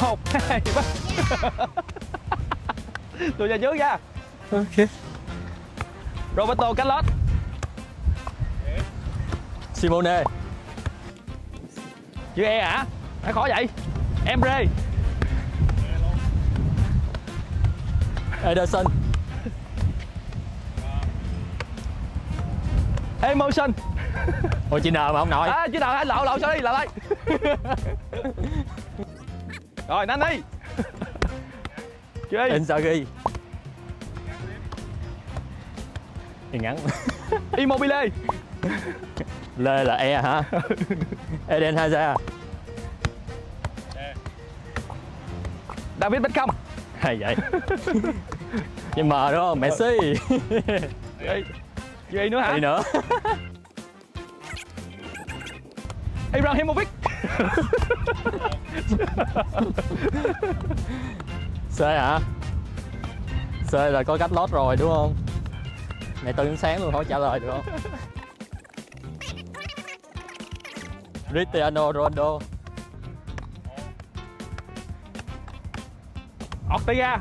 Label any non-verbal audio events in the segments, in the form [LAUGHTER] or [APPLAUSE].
một hai ba. Tôi ra trước nha. Ok. Roberto Carlos. Simone. chữ E hả? Đã khó vậy. Emre. Ederson. Emotion. Ủa chị nờ mà không nói. à chứ nào lộn lộn sorry lộn đây [LAUGHS] rồi Nani chữ Y Inzaghi. Thì ngắn. Immobile Lê là E hả? Eden Hazard. David Beckham Hay vậy. Nhưng mà đúng không? Messi. chữ Y nữa hả Đi nữa. Ibrahimovic [LAUGHS] C hả? C là có cách lót rồi đúng không? Này từ sáng luôn không trả lời được không? Cristiano Ronaldo Ortega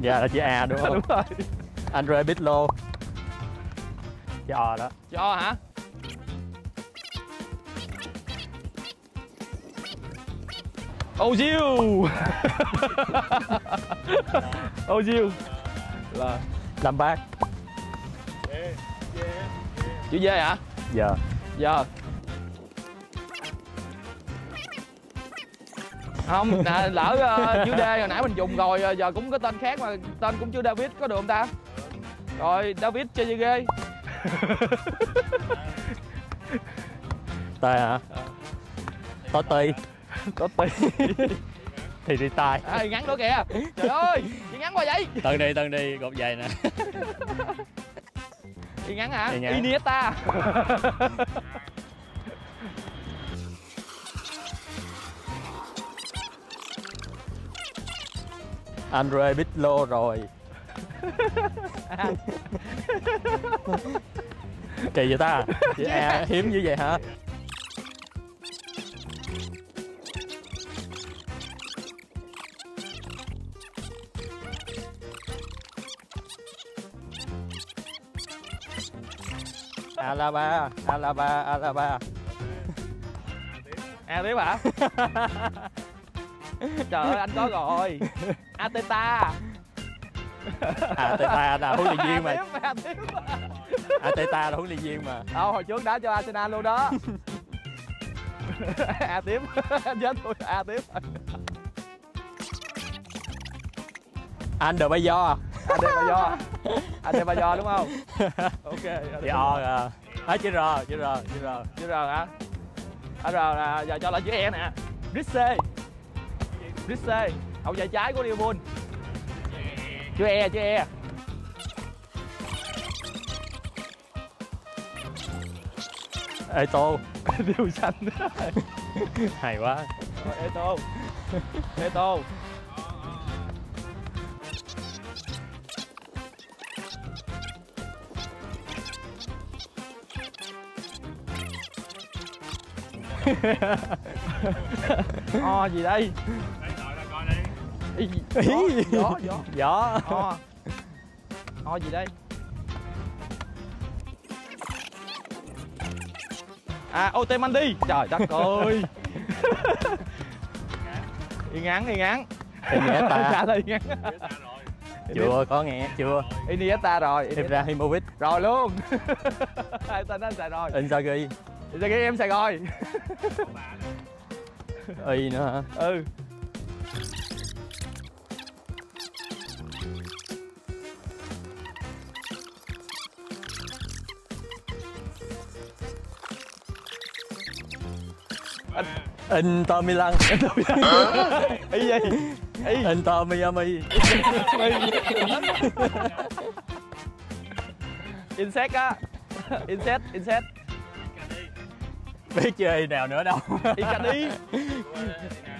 Dạ là chữ A đúng [LAUGHS] không? đúng rồi Andre Pirlo Chữ O đó cho hả Ozil [LAUGHS] Ozil là Lampard chữ D hả? Giờ giờ không nè, lỡ ờ, chữ D hồi nãy mình dùng rồi ờ, giờ cũng có tên khác mà tên cũng chữ David có được không ta? Rồi David chơi gì ghê? [LAUGHS] T hả? Totti [LAUGHS] có tiền [LAUGHS] Thì đi tay à, ngắn nữa kìa. Trời ơi gì ngắn quá vậy. Tân đi tân đi gột giày nè. [LAUGHS] Gì ngắn hả? Gì ngắn? Iniesta. Andre Pirlo rồi. Kỳ vậy ta? Chữ A hiếm như vậy hả? Alaba, Alaba, Alaba. à tiếp hả [LAUGHS] trời ơi anh có rồi Ateta Ateta là huấn luyện viên mà. À, à. Ateta là huấn luyện viên mà. đâu hồi trước đá cho Arsenal luôn đó [LAUGHS] à tiếp anh chết tôi à tiếp Adebayor. Adebayor Adebayor đúng không? [LAUGHS] Ok Chữ O à. À chữ R, chữ R, chữ R. chữ R hả? À, R là giờ cho là chữ E nè. Risse Risse hậu vệ trái của Liverpool. Chữ E chữ E. Eto. [LAUGHS] điều xanh. [LAUGHS] Hay quá. Eto Eto o gì đây? Ý, Ý. gió gió. Gió. O o gì đây? À Otamendi trời đất [LAUGHS] ơi. Y ngắn y ngắn. Iniesta. [LAUGHS] trả lời ngắn. Chưa có nghe, chưa. Iniesta rồi. Ibrahimovic, rồi luôn. [LAUGHS] Hai tên anh xài rồi Inzaghi, thì cái em xài rồi Y nữa hả? ừ. Inter Milan, ý gì ý Inter Miami, insect á. Insect insect biết chơi nào nữa đâu. Icardi [LAUGHS]